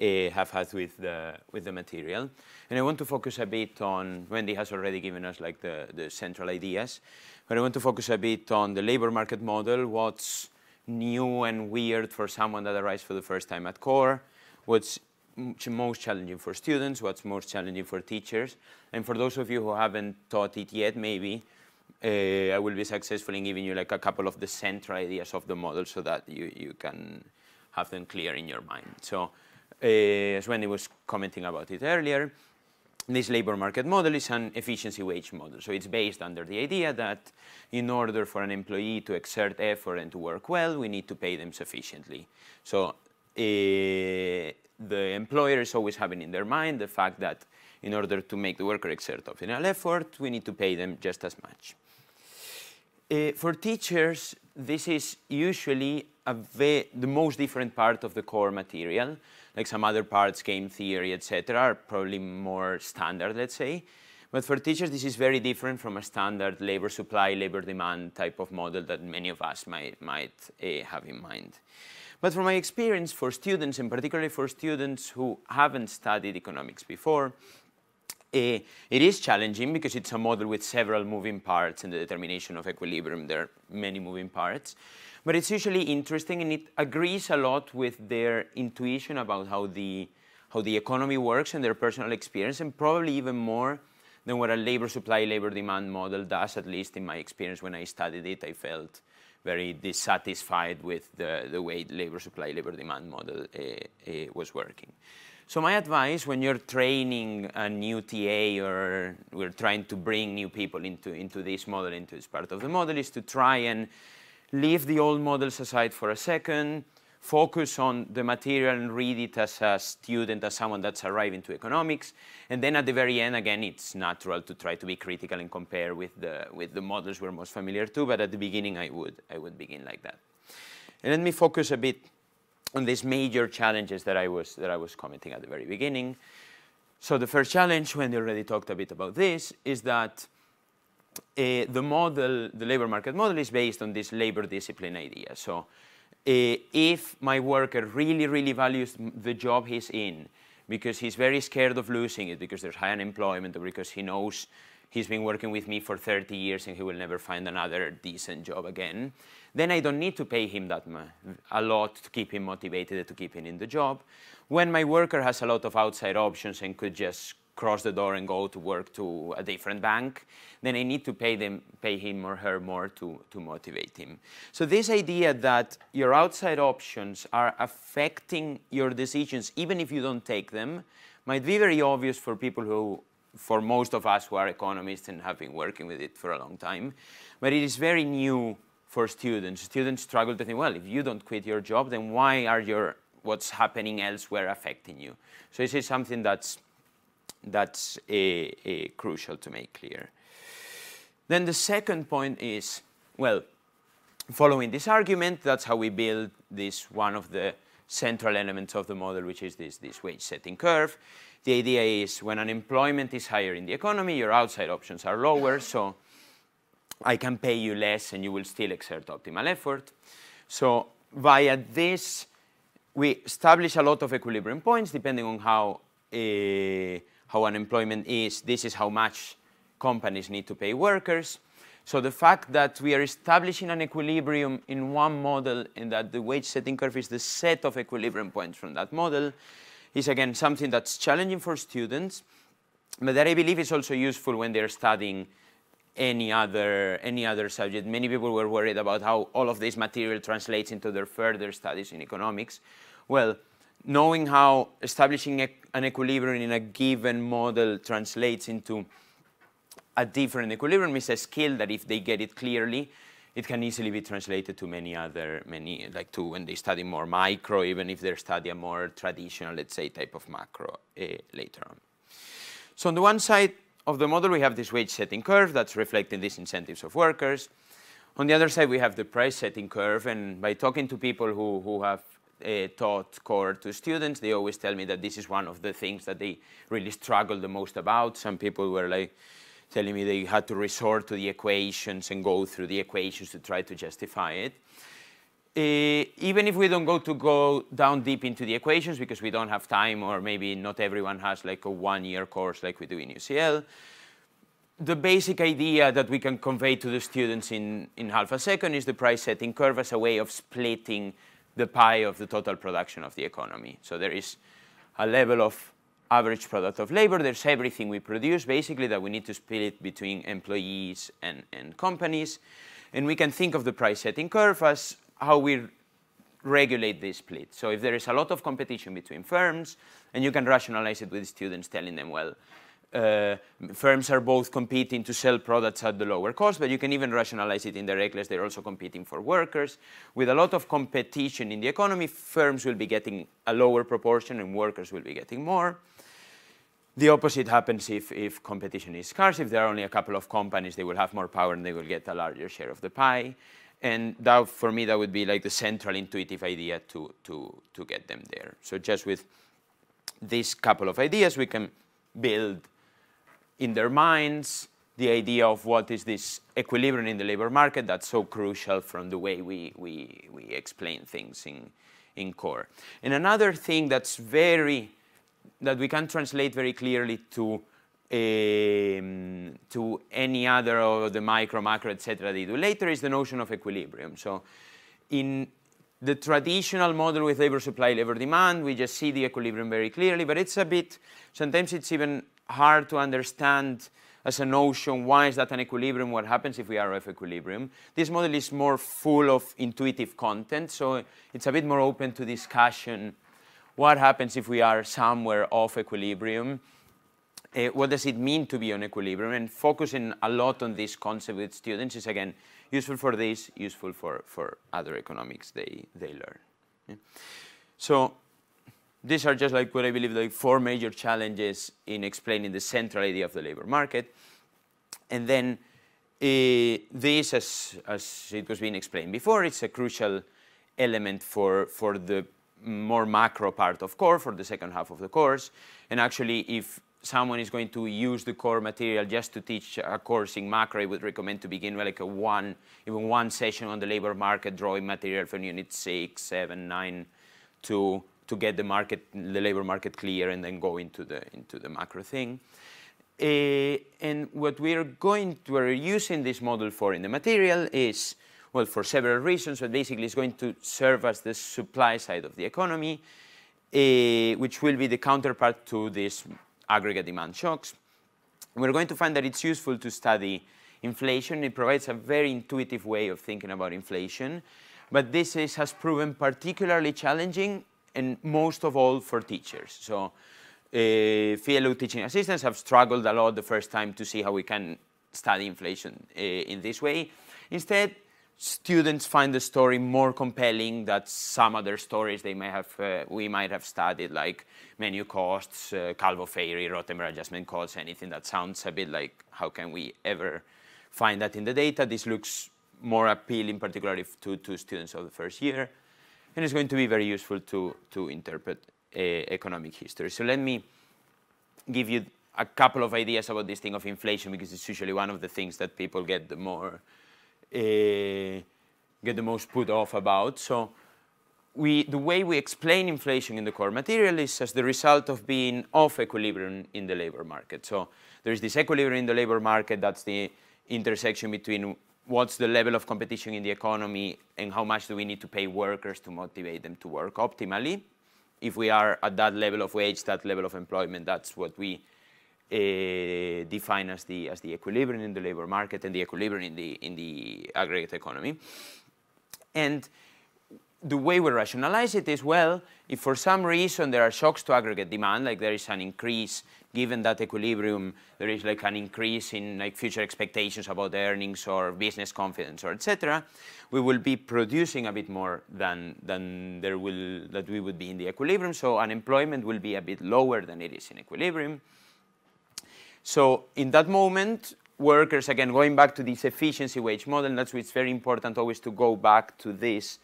uh, have had with the, with the material. And I want to focus a bit on, Wendy has already given us like the, the central ideas, but I want to focus a bit on the labor market model, what's new and weird for someone that arrives for the first time at CORE, what's most challenging for students, what's most challenging for teachers. And for those of you who haven't taught it yet, maybe, uh, I will be successful in giving you like a couple of the central ideas of the model so that you, you can have them clear in your mind. So uh, as Wendy was commenting about it earlier, this labor market model is an efficiency wage model. So it's based under the idea that in order for an employee to exert effort and to work well, we need to pay them sufficiently. So uh, the employer is always having in their mind the fact that in order to make the worker exert optimal effort, we need to pay them just as much. Uh, for teachers, this is usually the most different part of the CORE material. Like some other parts, game theory, etc., are probably more standard, let's say. But for teachers, this is very different from a standard labor supply, labor demand type of model that many of us might, might uh, have in mind. But from my experience for students, and particularly for students who haven't studied economics before, uh, it is challenging because it's a model with several moving parts in the determination of equilibrium. There are many moving parts. But it's usually interesting and it agrees a lot with their intuition about how the, how the economy works and their personal experience, and probably even more than what a labor supply, labor demand model does, at least in my experience when I studied it, I felt very dissatisfied with the, the way labor supply, labor demand model uh, uh, was working. So my advice when you're training a new TA or we're trying to bring new people into, into this model, into this part of the model, is to try and leave the old models aside for a second, focus on the material and read it as a student, as someone that's arriving to economics. And then at the very end, again, it's natural to try to be critical and compare with the, with the models we're most familiar to, but at the beginning, I would, I would begin like that. And let me focus a bit on these major challenges that I was, that I was commenting at the very beginning. So the first challenge, Wendy already talked a bit about this, is that uh, the model, the labor market model is based on this labor discipline idea. So Uh, if my worker really, really values the job he's in because he's very scared of losing it because there's high unemployment or because he knows he's been working with me for 30 years and he will never find another decent job again, then I don't need to pay him that a lot to keep him motivated to keep him in the job. When my worker has a lot of outside options and could just cross the door and go to work to a different bank, then I need to pay, them, pay him or her more to, to motivate him. So this idea that your outside options are affecting your decisions, even if you don't take them, might be very obvious for people who, for most of us who are economists and have been working with it for a long time. But it is very new for students. Students struggle to think, well, if you don't quit your job, then why are your, what's happening elsewhere affecting you? So this is something that's that's crucial to make clear. Then the second point is, well, following this argument, that's how we build this one of the central elements of the model, which is this, this wage setting curve. The idea is when unemployment is higher in the economy, your outside options are lower, so I can pay you less and you will still exert optimal effort. So via this, we establish a lot of equilibrium points depending on how uh, how unemployment is, this is how much companies need to pay workers. So the fact that we are establishing an equilibrium in one model and that the wage setting curve is the set of equilibrium points from that model is again something that's challenging for students, but that I believe is also useful when they're studying any other, any other subject. Many people were worried about how all of this material translates into their further studies in economics. Well, knowing how establishing an equilibrium in a given model translates into a different equilibrium is a skill that if they get it clearly, it can easily be translated to many other, many, like to when they study more micro, even if they study a more traditional, let's say, type of macro uh, later on. So on the one side of the model, we have this wage setting curve that's reflecting these incentives of workers. On the other side, we have the price setting curve, and by talking to people who, who have uh, taught CORE to students, they always tell me that this is one of the things that they really struggle the most about. Some people were like telling me they had to resort to the equations and go through the equations to try to justify it. Uh, even if we don't go to go down deep into the equations because we don't have time or maybe not everyone has like a one-year course like we do in UCL, the basic idea that we can convey to the students in, in half a second is the price setting curve as a way of splitting the pie of the total production of the economy. So there is a level of average product of labor. There's everything we produce, basically, that we need to split between employees and, and companies. And we can think of the price setting curve as how we regulate this split. So if there is a lot of competition between firms, and you can rationalize it with students telling them, well, uh, firms are both competing to sell products at the lower cost, but you can even rationalize it indirectly as they're also competing for workers. With a lot of competition in the economy, firms will be getting a lower proportion and workers will be getting more. The opposite happens if, if competition is scarce. If there are only a couple of companies, they will have more power and they will get a larger share of the pie. And that, for me, that would be like the central intuitive idea to, to, to get them there. So just with these couple of ideas, we can build in their minds the idea of what is this equilibrium in the labor market that's so crucial from the way we, we, we explain things in, in CORE. And another thing that's very, that we can translate very clearly to um, to any other of the micro, macro, etc. they do later is the notion of equilibrium. So in the traditional model with labor supply, labor demand, we just see the equilibrium very clearly, but it's a bit, sometimes it's even hard to understand as a notion, why is that an equilibrium, what happens if we are off equilibrium. This model is more full of intuitive content, so it's a bit more open to discussion. What happens if we are somewhere off equilibrium? Uh, what does it mean to be on equilibrium? And focusing a lot on this concept with students is, again, useful for this, useful for, for other economics they, they learn. Yeah. So these are just like what I believe like four major challenges in explaining the central idea of the labor market. And then uh, this, as, as it was being explained before, it's a crucial element for, for the more macro part of CORE, for the second half of the course. And actually, if someone is going to use the CORE material just to teach a course in macro, I would recommend to begin with like a one, even one session on the labor market, drawing material from unit six, seven, nine, to to get the market, the labor market clear and then go into the, into the macro thing. Uh, and what we're going to, we're using this model for in the material is, well, for several reasons, but basically it's going to serve as the supply side of the economy, uh, which will be the counterpart to these aggregate demand shocks. We're going to find that it's useful to study inflation. It provides a very intuitive way of thinking about inflation, but this is, has proven particularly challenging and most of all for teachers. So uh, FIELU teaching assistants have struggled a lot the first time to see how we can study inflation uh, in this way. Instead, students find the story more compelling than some other stories they may have, uh, we might have studied, like menu costs, uh, Calvo-Fairy, Rotemberg adjustment costs, anything that sounds a bit like how can we ever find that in the data. This looks more appealing, particularly to, to students of the first year and it's going to be very useful to, to interpret uh, economic history. So let me give you a couple of ideas about this thing of inflation because it's usually one of the things that people get the more uh, get the most put off about. So we, the way we explain inflation in the CORE material is as the result of being off equilibrium in the labor market. So there is this equilibrium in the labor market, that's the intersection between what's the level of competition in the economy and how much do we need to pay workers to motivate them to work optimally. If we are at that level of wage, that level of employment, that's what we uh, define as the, as the equilibrium in the labor market and the equilibrium in the, in the aggregate economy. And the way we rationalize it is, well, if for some reason there are shocks to aggregate demand, like there is an increase, given that equilibrium, there is like an increase in like future expectations about earnings or business confidence or etc., we will be producing a bit more than, than there will, that we would be in the equilibrium. So unemployment will be a bit lower than it is in equilibrium. So in that moment, workers, again, going back to this efficiency wage model, that's why it's very important always to go back to this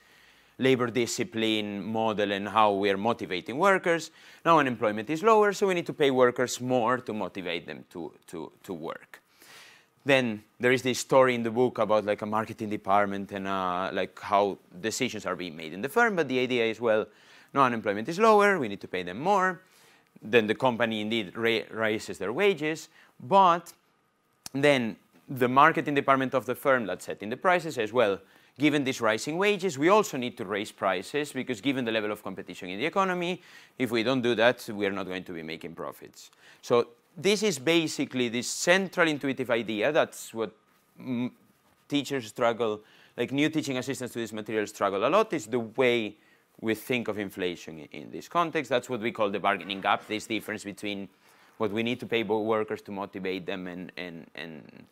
labor discipline model and how we are motivating workers. Now unemployment is lower, so we need to pay workers more to motivate them to, to, to work. Then there is this story in the book about like a marketing department and uh, like how decisions are being made in the firm, but the idea is, well, no unemployment is lower, we need to pay them more. Then the company indeed ra raises their wages, but then the marketing department of the firm that's setting the prices says, well, given these rising wages, we also need to raise prices because given the level of competition in the economy, if we don't do that, we are not going to be making profits. So this is basically this central intuitive idea. That's what teachers struggle, like new teaching assistants to this material struggle a lot, is the way we think of inflation in, this context. That's what we call the bargaining gap, this difference between what we need to pay workers to motivate them and, and, and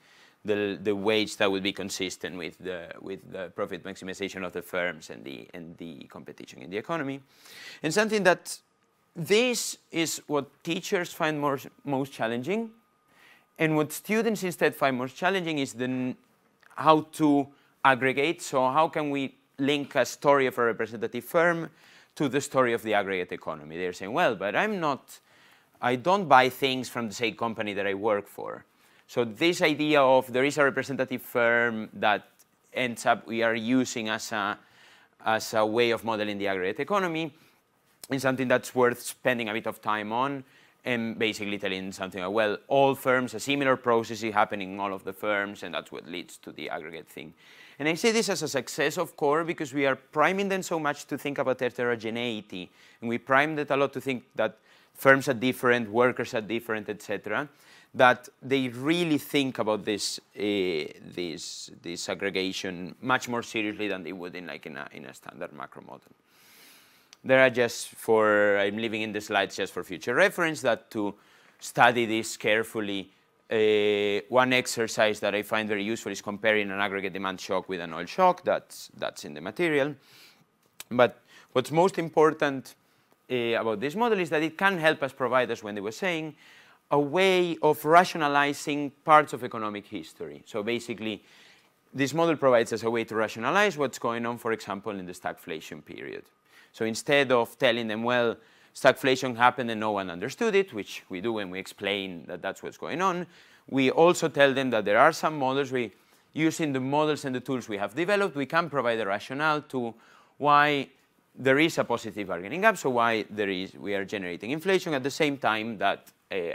the, the wage that would be consistent with the, with the profit maximization of the firms and the, and the competition in the economy. And something that this is what teachers find more, most challenging. And what students instead find most challenging is the, how to aggregate. So how can we link a story of a representative firm to the story of the aggregate economy? They're saying, well, but I'm not, I don't buy things from the same company that I work for. So this idea of there is a representative firm that ends up we are using as a, as a way of modeling the aggregate economy is something that's worth spending a bit of time on and basically telling something like, well, all firms, a similar process is happening in all of the firms, and that's what leads to the aggregate thing. And I say this as a success of CORE because we are priming them so much to think about heterogeneity, and we prime it a lot to think that firms are different, workers are different, etc that they really think about this, uh, this, this aggregation much more seriously than they would in, like in, a, in a standard macro model. There are just for, I'm leaving in the slides just for future reference that to study this carefully, uh, one exercise that I find very useful is comparing an aggregate demand shock with an oil shock. That's, that's in the material. But what's most important uh, about this model is that it can help us provide, as Wendy was saying, a way of rationalizing parts of economic history. So basically, this model provides us a way to rationalize what's going on, for example, in the stagflation period. So instead of telling them, well, stagflation happened and no one understood it, which we do when we explain that that's what's going on, we also tell them that there are some models, we, using the models and the tools we have developed, we can provide a rationale to why there is a positive bargaining gap, so why there is, we are generating inflation at the same time that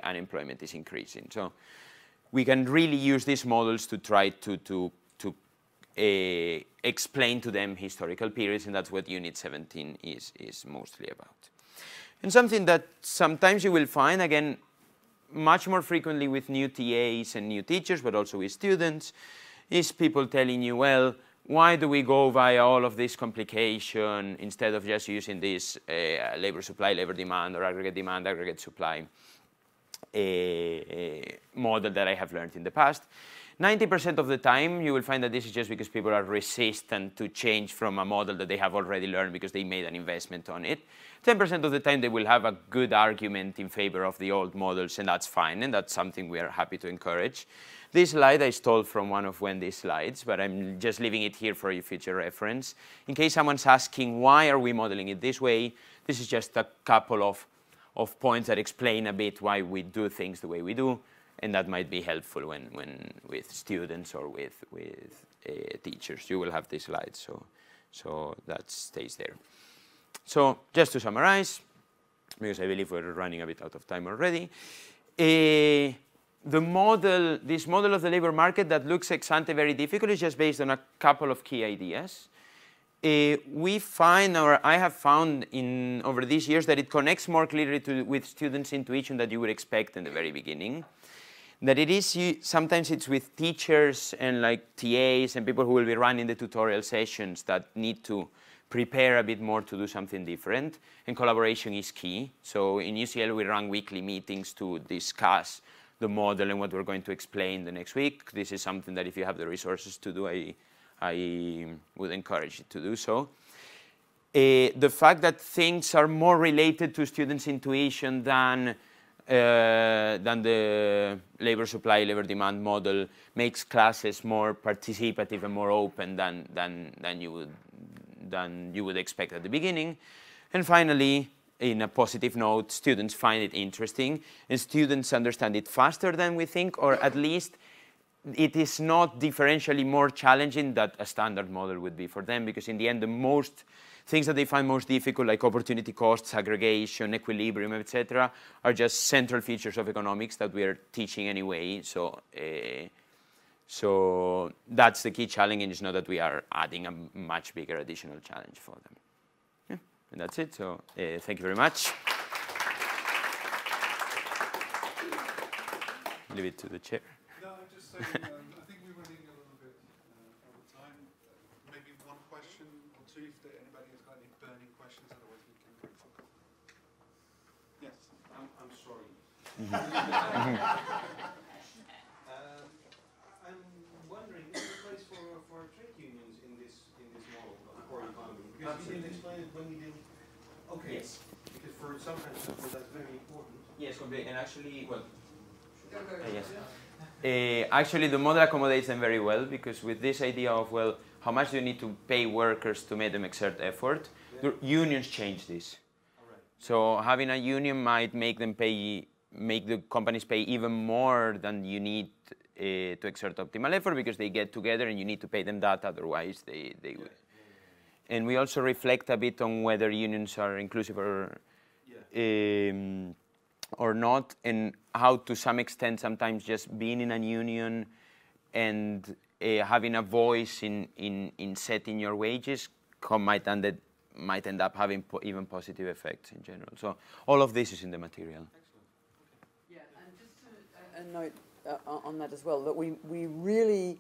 unemployment is increasing. So we can really use these models to try to, to, to uh, explain to them historical periods, and that's what Unit 17 is, is mostly about. And something that sometimes you will find, again, much more frequently with new TAs and new teachers, but also with students, is people telling you, well, why do we go via all of this complication instead of just using this uh, labor supply, labor demand, or aggregate demand, aggregate supply model that I have learned in the past? 90% of the time, you will find that this is just because people are resistant to change from a model that they have already learned because they made an investment on it. 10% of the time, they will have a good argument in favor of the old models, and that's fine, and that's something we are happy to encourage. This slide I stole from one of Wendy's slides, but I'm just leaving it here for your future reference. In case someone's asking, why are we modeling it this way? This is just a couple of, of points that explain a bit why we do things the way we do, and that might be helpful when, when with students or with, with uh, teachers. You will have these slides, so, so that stays there. So just to summarize, because I believe we're running a bit out of time already, uh, the model, this model of the labor market that looks ex ante very difficult is just based on a couple of key ideas. Uh, we find, or I have found in over these years, that it connects more clearly to, with students' intuition that you would expect in the very beginning. That it is, you, sometimes it's with teachers and like TAs and people who will be running the tutorial sessions that need to prepare a bit more to do something different. And collaboration is key. So in UCL, we run weekly meetings to discuss the model and what we're going to explain the next week. This is something that if you have the resources to do, I, I would encourage you to do so. Uh, the fact that things are more related to students' intuition than, uh, than the labor supply, labor demand model makes classes more participative and more open than, than, than, you, would, than you would expect at the beginning. And finally, in a positive note, students find it interesting and students understand it faster than we think, or at least it is not differentially more challenging that a standard model would be for them, because in the end, the most things that they find most difficult, like opportunity costs, aggregation, equilibrium, etc., are just central features of economics that we are teaching anyway. So, uh, so that's the key challenge, and it's not that we are adding a much bigger additional challenge for them. Yeah, and that's it. So, uh, thank you very much. Leave it to the chair. No, I'm just saying. Um, um, I'm I'm sorry. Um, I'm wondering, is there a place for, for trade unions in this in this model of core economy? Because you didn't explain it when you didn't. Okay. Yes. Because for some people that's very important. Yes. And actually, well. Uh, yes. Uh, actually, the model accommodates them very well because with this idea of well, how much do you need to pay workers to make them exert effort? Yeah. The unions change this. So having a union might make them pay make the companies pay even more than you need uh, to exert optimal effort because they get together and you need to pay them that, otherwise they, they yeah. And we also reflect a bit on whether unions are inclusive or, yeah. um, or not, and how to some extent sometimes just being in a union and uh, having a voice in, in, in setting your wages might end, might end up having po even positive effects in general. So all of this is in the material Yeah, and just a note uh, on that as well, that we, we really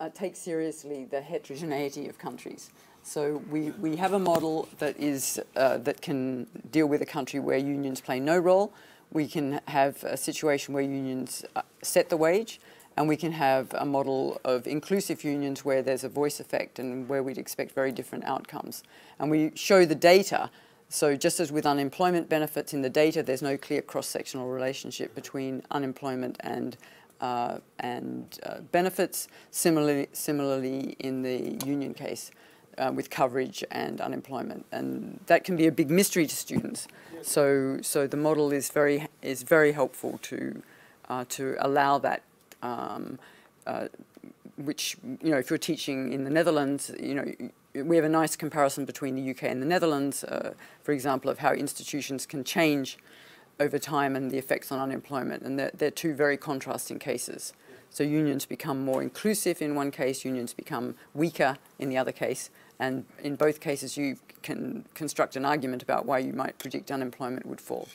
uh, take seriously the heterogeneity of countries. So we, we have a model that is uh, that can deal with a country where unions play no role. We can have a situation where unions uh, set the wage, and we can have a model of inclusive unions where there's a voice effect and where we'd expect very different outcomes. And we show the data so just as with unemployment benefits in the data, there's no clear cross-sectional relationship between unemployment and uh, and uh, benefits. Similarly, similarly in the union case, uh, with coverage and unemployment, and that can be a big mystery to students. So, so the model is very is very helpful to uh, to allow that. Um, uh, which you know, if you're teaching in the Netherlands, you know we have a nice comparison between the UK and the Netherlands, uh, for example, of how institutions can change over time and the effects on unemployment. And they're, they're, two very contrasting cases. So unions become more inclusive in one case, unions become weaker in the other case. And in both cases, you can construct an argument about why you might predict unemployment would fall.